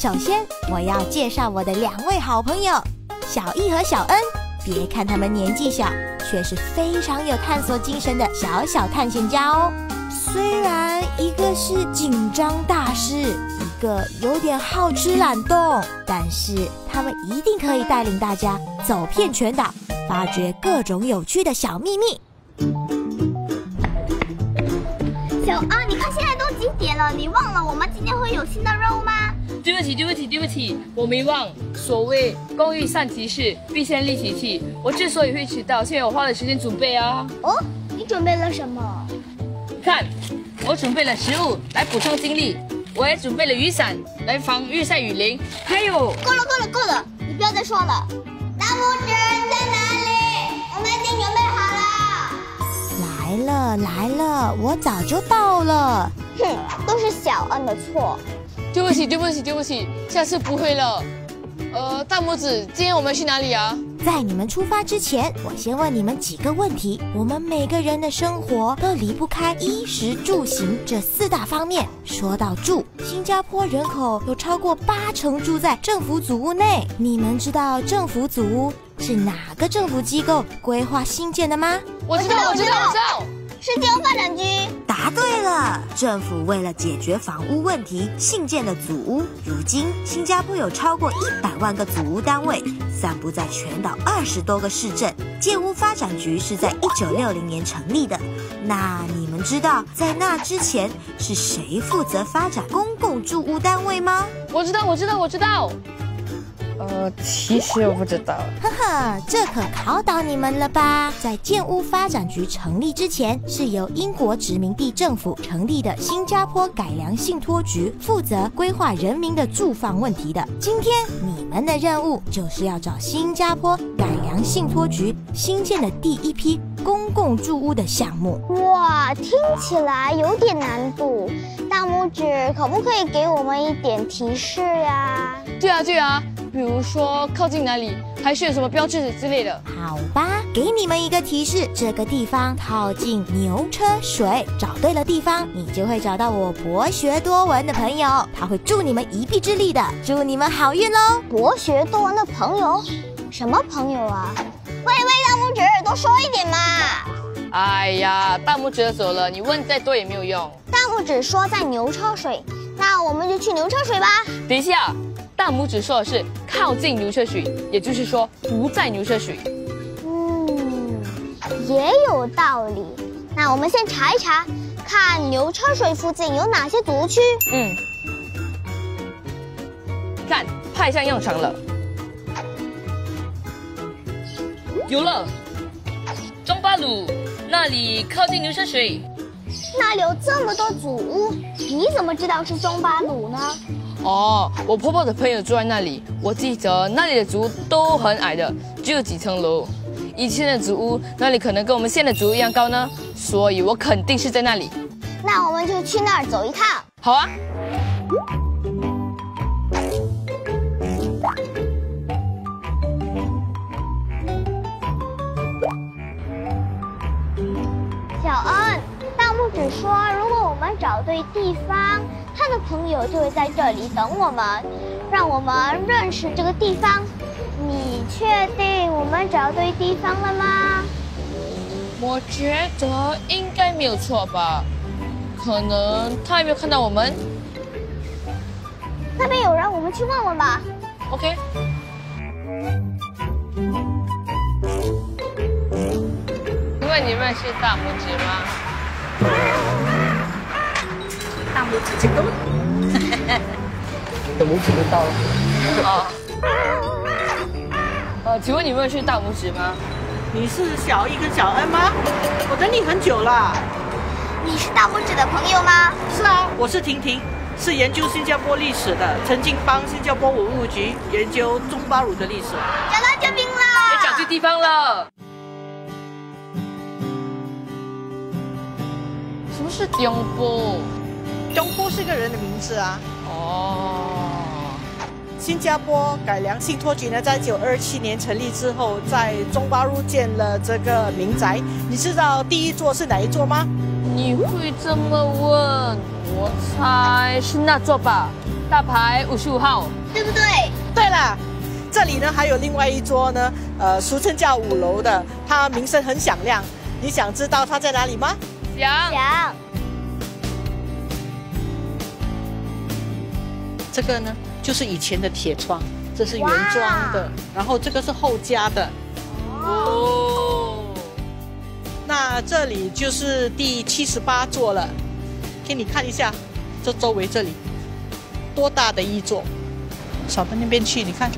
首先，我要介绍我的两位好朋友小易和小恩。别看他们年纪小，却是非常有探索精神的小小探险家哦。虽然一个是紧张大师，一个有点好吃懒动，但是他们一定可以带领大家走遍全岛，发掘各种有趣的小秘密。小安，你看现在都几点了？你忘了我们今天会有新的任务吗？对不起，对不起，对不起，我没忘。所谓工欲善其事，必先利其器。我之所以会迟到，是因为我花了时间准备啊。哦，你准备了什么？看，我准备了食物来补充精力，我也准备了雨伞来防日晒雨淋，还有……够了，够了，够了！你不要再说了。大拇指在哪里？我们已经准备好了。来了，来了，我早就到了。哼，都是小恩的错。对不起，对不起，对不起，下次不会了。呃，大拇指，今天我们去哪里啊？在你们出发之前，我先问你们几个问题。我们每个人的生活都离不开衣食住行这四大方面。说到住，新加坡人口有超过八成住在政府组屋内。你们知道政府组屋是哪个政府机构规划新建的吗？我知道，我知道，我知道。是建屋发展局。答对了，政府为了解决房屋问题，兴建的祖屋。如今，新加坡有超过一百万个祖屋单位，散布在全岛二十多个市镇。建屋发展局是在一九六零年成立的。那你们知道，在那之前是谁负责发展公共住屋单位吗？我知道，我知道，我知道。呃，其实我不知道。呵呵，这可考倒你们了吧？在建屋发展局成立之前，是由英国殖民地政府成立的新加坡改良信托局，负责规划人民的住房问题的。今天你们的任务就是要找新加坡改良信托局新建的第一批公共住屋的项目。哇，听起来有点难度。大拇指，可不可以给我们一点提示呀？对啊，对啊。比如说靠近哪里，还是有什么标志之类的？好吧，给你们一个提示，这个地方靠近牛车水。找对了地方，你就会找到我博学多闻的朋友，他会助你们一臂之力的。祝你们好运喽！博学多闻的朋友，什么朋友啊？喂喂，大拇指，多说一点嘛！哎呀，大拇指走了，你问再多也没有用。大拇指说在牛车水，那我们就去牛车水吧。等一下。大拇指说的是靠近牛车水，也就是说不在牛车水。嗯，也有道理。那我们先查一查，看牛车水附近有哪些族区。嗯，看派上用场了，有了，中巴鲁那里靠近牛车水，那里有这么多祖屋，你怎么知道是中巴鲁呢？哦，我婆婆的朋友住在那里，我记得那里的竹屋都很矮的，只有几层楼。以前的竹屋那里可能跟我们现在的竹屋一样高呢，所以我肯定是在那里。那我们就去那儿走一趟。好啊。小恩，大拇指说，如果我们找对地方。他的朋友就会在这里等我们，让我们认识这个地方。你确定我们找对地方了吗？我觉得应该没有错吧，可能他还没有看到我们。那边有人，我们去问问吧。OK。因为你认识大拇指吗？大拇指就够了，大拇指就到了。啊，呃，请问你们是大拇指吗？你是小易跟小恩吗？我等你很久了。你是大拇指的朋友吗？是啊，我是婷婷，是研究新加坡历史的，曾经帮新加坡文物局研究中巴鲁的历史。找到救兵了！也找对地方了。什么是中波？中坡是个人的名字啊。哦。新加坡改良信托局呢，在一九二七年成立之后，在中巴路建了这个民宅。你知道第一座是哪一座吗？你会这么问，我猜是那座吧。大牌五十五号，对不对？对了，这里呢还有另外一桌呢，呃，俗称叫五楼的，它名声很响亮。你想知道它在哪里吗？想想，这个呢就是以前的铁窗，这是原装的，然后这个是后加的。哦，那这里就是第七十八座了，给你看一下，这周围这里多大的一座，扫到那边去，你看。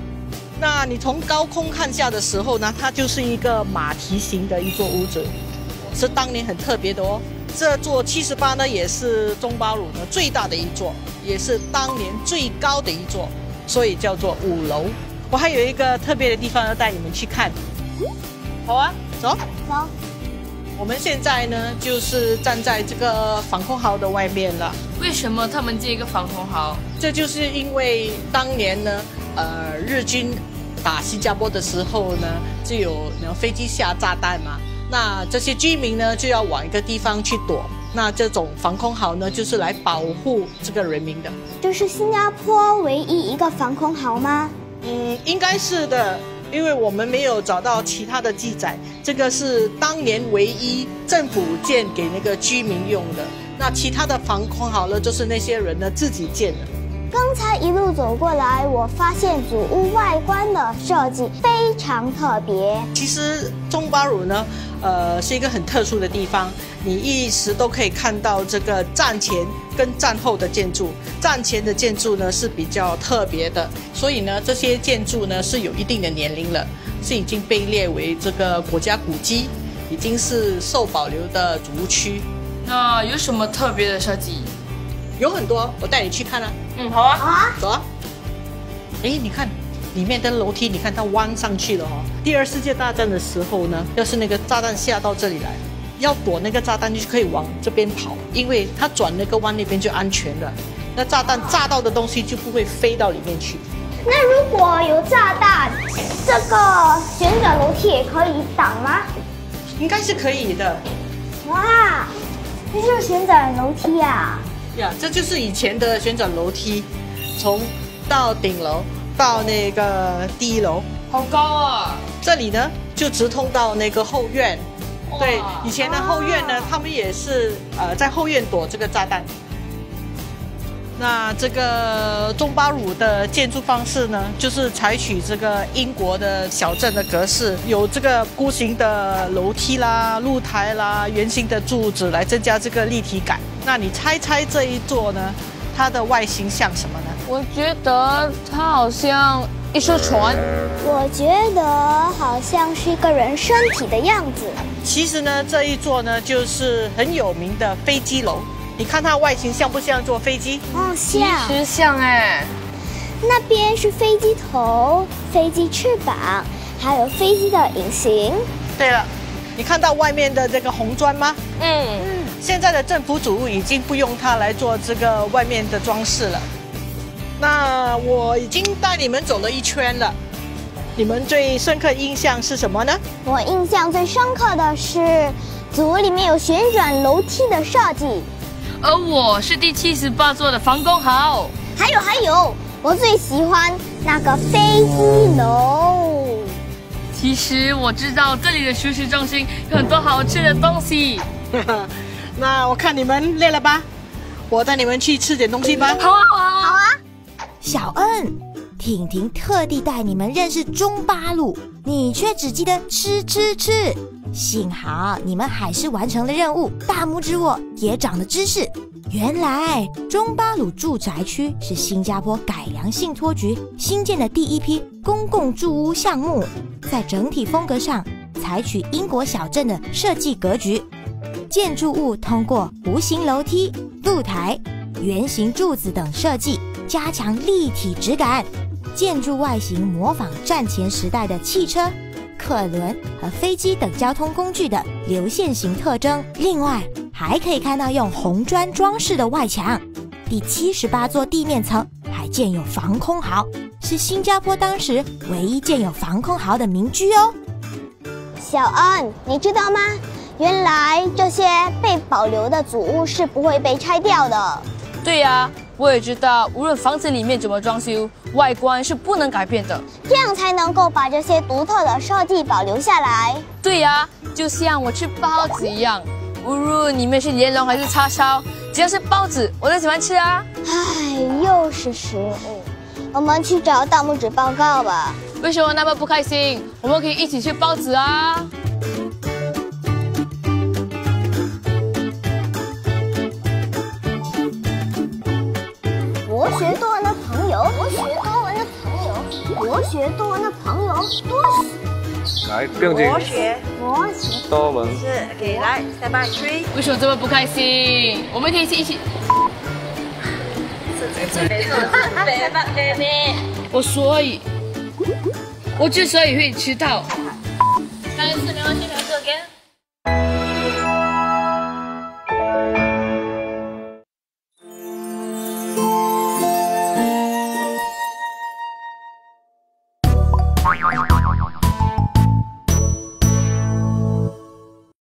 那你从高空看下的时候呢，它就是一个马蹄形的一座屋子，是当年很特别的哦。这座七十八呢，也是中巴鲁呢最大的一座，也是当年最高的一座，所以叫做五楼。我还有一个特别的地方要带你们去看，好啊，走。走。我们现在呢，就是站在这个防空壕的外面了。为什么他们建一个防空壕？这就是因为当年呢，呃，日军打新加坡的时候呢，就有飞机下炸弹嘛。那这些居民呢，就要往一个地方去躲。那这种防空壕呢，就是来保护这个人民的。这是新加坡唯一一个防空壕吗？嗯，应该是的。因为我们没有找到其他的记载，这个是当年唯一政府建给那个居民用的。那其他的防空壕呢，就是那些人呢自己建的。刚才一路走过来，我发现祖屋外观的设计非常特别。其实中巴鲁呢，呃，是一个很特殊的地方。你一时都可以看到这个战前跟战后的建筑。战前的建筑呢是比较特别的，所以呢这些建筑呢是有一定的年龄了，是已经被列为这个国家古迹，已经是受保留的主屋区。那有什么特别的设计？有很多，我带你去看啊。嗯，好啊，好啊，走啊。哎，你看里面的楼梯，你看它弯上去了哦。第二世界大战的时候呢，要是那个炸弹下到这里来。要躲那个炸弹就可以往这边跑，因为它转那个弯那边就安全了。那炸弹炸到的东西就不会飞到里面去。那如果有炸弹，这个旋转楼梯也可以挡吗？应该是可以的。哇，这就是旋转楼梯啊！呀，这就是以前的旋转楼梯，从到顶楼到那个第一楼，好高啊！这里呢就直通到那个后院。对，以前的后院呢，他们也是呃在后院躲这个炸弹。那这个中巴鲁的建筑方式呢，就是采取这个英国的小镇的格式，有这个弧形的楼梯啦、露台啦、圆形的柱子来增加这个立体感。那你猜猜这一座呢，它的外形像什么呢？我觉得它好像。一艘船，我觉得好像是一个人身体的样子。其实呢，这一座呢就是很有名的飞机楼。你看它外形像不像坐飞机？哦，像，其实像哎。那边是飞机头、飞机翅膀，还有飞机的隐形。对了，你看到外面的这个红砖吗？嗯嗯。现在的政府主物已经不用它来做这个外面的装饰了。那我已经带你们走了一圈了，你们最深刻印象是什么呢？我印象最深刻的是，组里面有旋转楼梯的设计，而我是第七十八座的防空壕。还有还有，我最喜欢那个飞机楼。其实我知道这里的熟食中心有很多好吃的东西。那我看你们累了吧，我带你们去吃点东西吧。好啊好啊好啊。小恩，婷婷特地带你们认识中巴鲁，你却只记得吃吃吃。幸好你们还是完成了任务，大拇指我也长了知识。原来中巴鲁住宅区是新加坡改良信托局新建的第一批公共住屋项目，在整体风格上采取英国小镇的设计格局，建筑物通过弧形楼梯、露台、圆形柱子等设计。加强立体质感，建筑外形模仿战前时代的汽车、客轮和飞机等交通工具的流线型特征。另外，还可以看到用红砖装饰的外墙。第七十八座地面层还建有防空壕，是新加坡当时唯一建有防空壕的民居哦。小恩，你知道吗？原来这些被保留的祖屋是不会被拆掉的。对呀。我也知道，无论房子里面怎么装修，外观是不能改变的，这样才能够把这些独特的设计保留下来。对呀，就像我吃包子一样，无论里面是莲蓉还是叉烧，只要是包子，我都喜欢吃啊。唉，又是食物，我们去找大拇指报告吧。为什么那么不开心？我们可以一起去包子啊。学多闻的朋友，博学多闻的朋友，博学多闻的朋友，多来，不用紧。博学博学多闻是，OK，来，Step by three。为什么这么不开心？我们可以一起一起。我所以，我之所以会迟到。三四零二七零四 again。